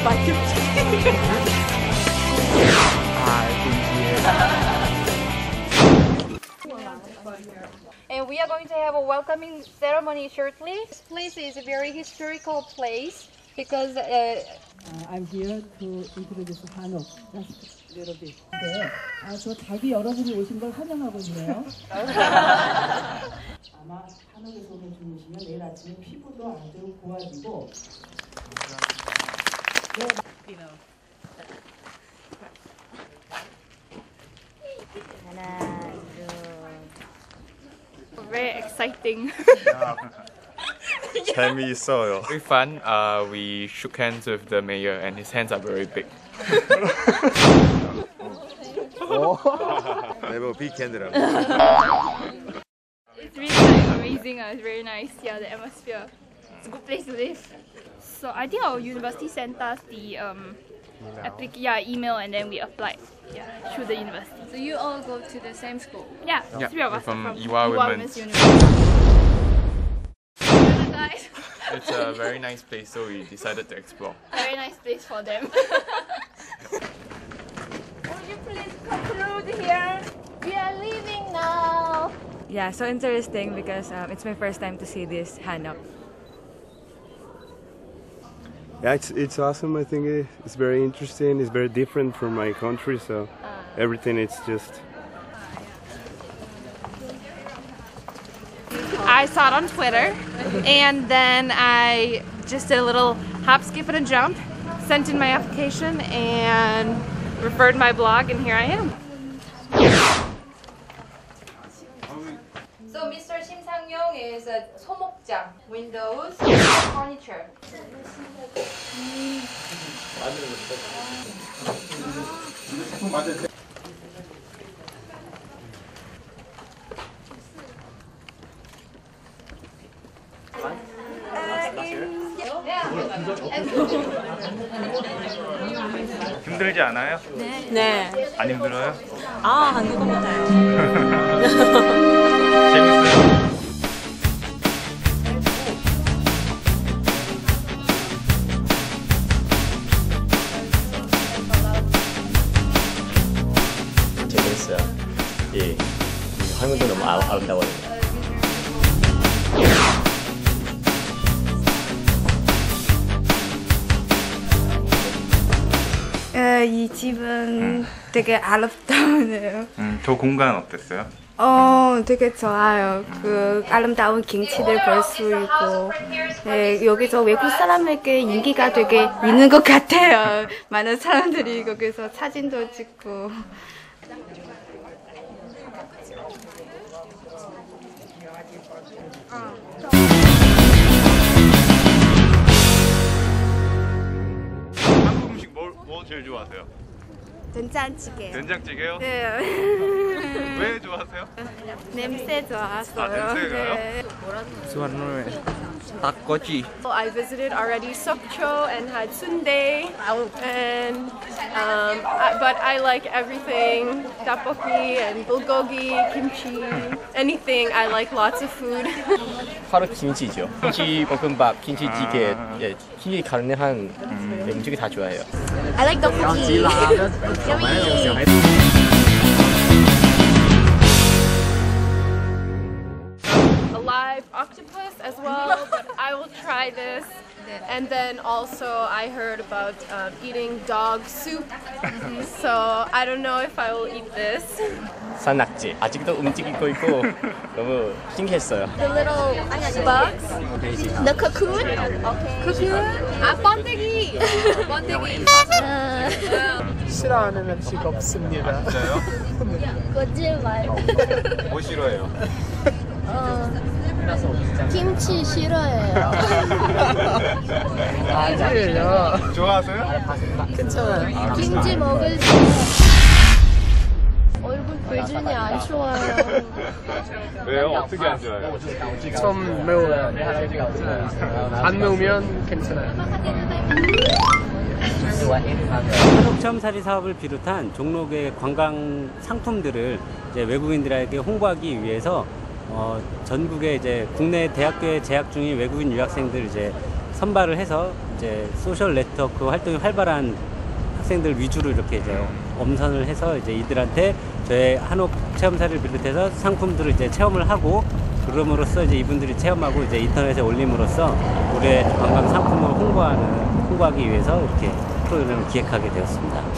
오랜만 김치. And we are going to have a welcoming ceremony shortly. This place is a very historical place because uh, I'm here to introduce 한옥. Just a little bit. 네. 아, 저 닭이 여러분이 오신 걸 환영하고 있네요. 아마 한옥에서 주무시면 내일 아침에 피부도 아주 고와지고 very exciting. 재미있어요. Very fun. Uh, we shook hands with the mayor, and his hands are very big. 네버 빅핸드라고. It's really like, amazing. Uh, it's very nice. Yeah, the atmosphere. It's a good place to live. So I think our university sent us the um, applic- yeah email, and then we applied yeah through the university. So you all go to the same school? Yeah, Yeah, three of us from are from Ewha Women's. University. It's a very nice place, so we decided to explore. Very nice place for them. Would you please conclude here? We are leaving now. Yeah, so interesting because um, it's my first time to see this hanok. Yeah, it's it's awesome. I think it- it's very interesting. It's very different from my country, so everything it's just I saw it on Twitter, and then I just did a little hop, skip, and a jump, sent in my application, and referred my blog, and here I am. So Mr. Shim Sang-yong is a 소목장, windows, furniture. 만드는 거 힘들지 않아요? 네. 네. 안 힘들어요? 아, 한국어 못해요. 예, 이 할머니도 너무 아, 아름다워요. 에, 이 집은 되게 아름다우네요. 음, 저 공간 어땠어요? 어, 되게 좋아요. 그 아름다운 김치들 볼수 있고, 네, 여기서 외국 사람에게 인기가 되게 있는 것 같아요. 많은 사람들이 거기서 사진도 찍고. 한국 음식 뭘, 뭐 제일 좋아하세요? 된장찌개. 된장찌개요? 네. 왜 좋아하세요? 냄새 좋았어요. 아, 냄새가요? 네. So I visited already Sokcho and had sundae, and um, I, but I like everything tteokbokki and bulgogi, kimchi, anything. I like lots of food. 바로 김치죠. 김치 볶음밥, 김치찌개, 예, 김치 가능한 예, 음식이 다 좋아해요. I like tteokbokki. a live octopus as well, but I will try this. And then also I heard about um, eating dog soup, so I don't know if I will eat this. 산낙지. 아직도 움직이고 있고 너무 신기했어요. The little bugs. The cocoon. Okay. Cocoon. 아 번데기, 번데기. 싫어하는 음식 없습니다. 진짜요? 거짓말. 뭐 싫어해요? 김치 싫어해요. 아니에요. 좋아하세요? 괜찮아요. 김치 먹을 때 얼굴 표정이 안 좋아요. 왜요? 어떻게 안 좋아요? 좀 매워요. 안 매우면 괜찮아요. 한옥 체험살이 사업을 비롯한 종로의 관광 상품들을 이제 외국인들에게 홍보하기 위해서 어, 전국에 이제 국내 대학교에 재학 중인 외국인 유학생들 이제 선발을 해서 이제 소셜 네트워크 활동이 활발한 학생들 위주로 이렇게 이제 엄선을 해서 이제 이들한테 저의 한옥 체험사를 비롯해서 상품들을 이제 체험을 하고 그럼으로써 이제 이분들이 체험하고 이제 인터넷에 올림으로써 우리의 관광 상품을 홍보하는 홍보하기 위해서 이렇게 프로그램을 기획하게 되었습니다.